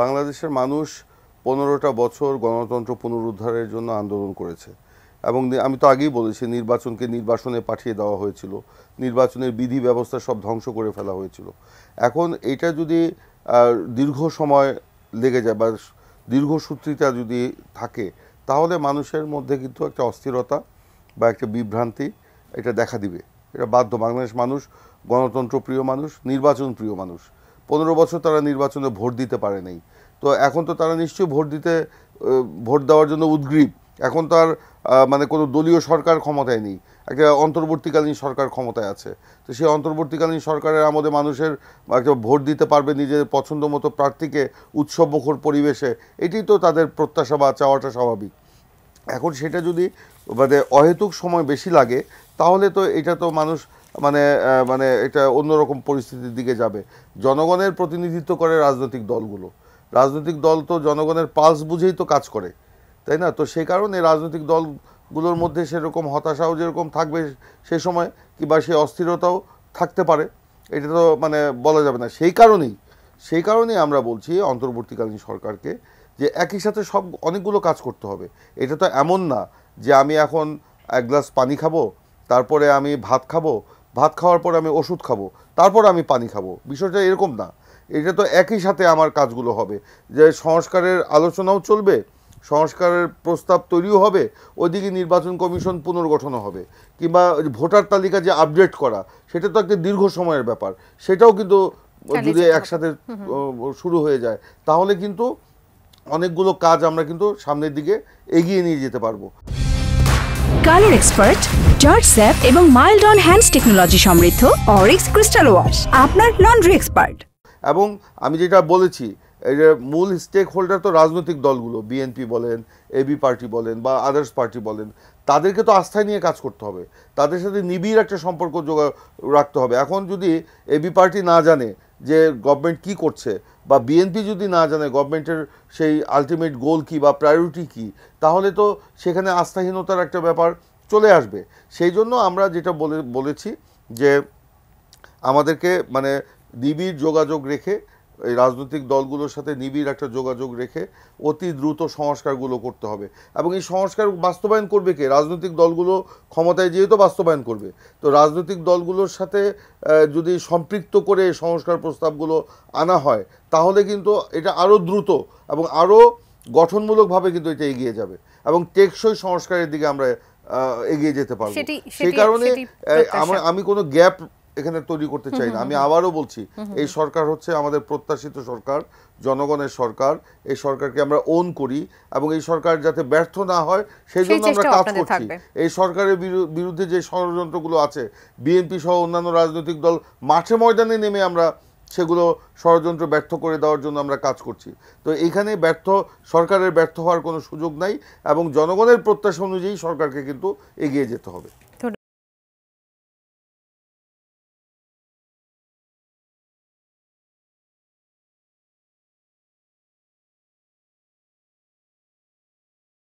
বাংলাদেশের মানুষ পনেরোটা বছর গণতন্ত্র পুনরুদ্ধারের জন্য আন্দোলন করেছে। এবং আমি তো আগেই বলেছি, নির্বাচনকে নির্বাসনে পাঠিয়ে দেওয়া হয়েছিল। নির্বাচনের বিধি ব্যবস্থা সব ধ্বংস করে ফেলা হয়েছিল। এখন এটা যদি দীর্ঘ সময় লেগে যায় বা দীর্ঘসূত্রিতা যদি থাকে, তাহলে মানুষের মধ্যে কিন্তু একটা অস্থিরতা বা একটা বিভ্রান্তি এটা দেখা দিবে। এটা বাধ্য বাংলাদেশ মানুষ, গণতন্ত্র প্রিয় মানুষ, নির্বাচন প্রিয় মানুষ। পনেরো বছর তারা নির্বাচনে ভোট দিতে পারে নাই। তো এখন তো তারা নিশ্চয়ই ভোট দিতে ভোট দেওয়ার জন্য উদ্গ্রীব। এখন তার মানে কোনো দলীয় সরকার ক্ষমতায় নেই। একটা অন্তর্বর্তীকালীন সরকার ক্ষমতায় আছে। তো সেই অন্তর্বর্তীকালীন সরকারের আমাদের মানুষের একটা ভোট দিতে পারবে নিজের পছন্দ মতো প্রার্থীকে উৎসবমুখর পরিবেশে, এটি তো তাদের প্রত্যাশা বা চাওয়াটা স্বাভাবিক। এখন সেটা যদি মানে অহেতুক সময় বেশি লাগে তাহলে তো এটা তো মানুষ মানে মানে এটা অন্যরকম পরিস্থিতির দিকে যাবে। জনগণের প্রতিনিধিত্ব করে রাজনৈতিক দলগুলো। রাজনৈতিক দল তো জনগণের পালস বুঝেই তো কাজ করে, তাই না? তো সেই কারণে রাজনৈতিক দলগুলোর মধ্যে সেরকম হতাশাও যেরকম থাকবে সেই সময়, কিংবা সেই অস্থিরতাও থাকতে পারে। এটা তো মানে বলা যাবে না। সেই কারণেই সেই কারণেই আমরা বলছি অন্তর্বর্তীকালীন সরকারকে যে একই সাথে সব, অনেকগুলো কাজ করতে হবে। এটা তো এমন না যে আমি এখন এক গ্লাস পানি খাব তারপরে আমি ভাত খাব ভাত খাওয়ার পরে আমি ওষুধ খাব তারপর আমি পানি খাব। বিষয়টা এরকম না। এটা তো একই সাথে আমার কাজগুলো হবে। যে সংস্কারের আলোচনাও চলবে সংস্কারের প্রস্তাব তৈরিও হবে ওইদিকে নির্বাচন কমিশন পুনর্গঠনও হবে। কিংবা ভোটার তালিকা যে আপডেট করা সেটা তো একটা দীর্ঘ সময়ের ব্যাপার। সেটাও কিন্তু যদি একসাথে শুরু হয়ে যায়। তাহলে কিন্তু অনেকগুলো কাজ আমরা কিন্তু সামনের দিকে এগিয়ে নিয়ে যেতে পারব। কালার এক্সপার্ট জর্জ স্যাপ এবং মাইল্ড অন হ্যান্ডস টেকনোলজি সমৃদ্ধ, অরিক্স ক্রিস্টাল ওয়াশ, আপনার লন্ড্রি এক্সপার্ট। এবং আমি যেটা বলেছি এই যে মূল স্টেক হোল্ডার তো রাজনৈতিক দলগুলো বিএনপি বলেন এবি পার্টি বলেন বা আদার্স পার্টি বলেন, তাদেরকে তো আস্থায় নিয়ে কাজ করতে হবে। তাদের সাথে নিবিড় একটা সম্পর্ক যোগা রাখতে হবে। এখন যদি এবি পার্টি না জানে যে গভর্নমেন্ট কি করছে বা বিএনপি যদি না জানে গভর্নমেন্টের সেই আলটিমেট গোল কি বা প্রায়োরিটি কি, তাহলে তো সেখানে আস্থাহীনতার একটা ব্যাপার চলে আসবে। সেই জন্য আমরা যেটা বলে, বলেছি যে আমাদেরকে মানে নিবিড় যোগাযোগ রেখে এই রাজনৈতিক দলগুলোর সাথে নিবিড় একটা যোগাযোগ রেখে অতি দ্রুত সংস্কারগুলো করতে হবে। এবং এই সংস্কার বাস্তবায়ন করবে কে? রাজনৈতিক দলগুলো ক্ষমতায় যেহেতু বাস্তবায়ন করবে। তো রাজনৈতিক দলগুলোর সাথে যদি সম্পৃক্ত করে এই সংস্কার প্রস্তাবগুলো আনা হয় তাহলে কিন্তু এটা আরও দ্রুত এবং আরও গঠনমূলকভাবে কিন্তু এটা এগিয়ে যাবে এবং টেকসই সংস্কারের দিকে আমরা এগিয়ে যেতে পারব। সেই কারণে আমি কোনো গ্যাপ এখানে তৈরি করতে চাই না। আমি আবারও বলছি এই সরকার হচ্ছে আমাদের প্রত্যাশিত সরকার জনগণের সরকার এই সরকারকে আমরা ওন করি এবং এই সরকার যাতে ব্যর্থ না হয় সেই জন্য আমরা কাজ করছি। এই সরকারের বিরু- বিরুদ্ধে যে ষড়যন্ত্রগুলো আছে বিএনপি সহ অন্যান্য রাজনৈতিক দল মাঠে ময়দানে নেমে আমরা সেগুলো ষড়যন্ত্র ব্যর্থ করে দেওয়ার জন্য আমরা কাজ করছি। তো এখানে ব্যর্থ সরকারের ব্যর্থ হওয়ার কোনো সুযোগ নাই এবং জনগণের প্রত্যাশা অনুযায়ী সরকারকে কিন্তু এগিয়ে যেতে হবে।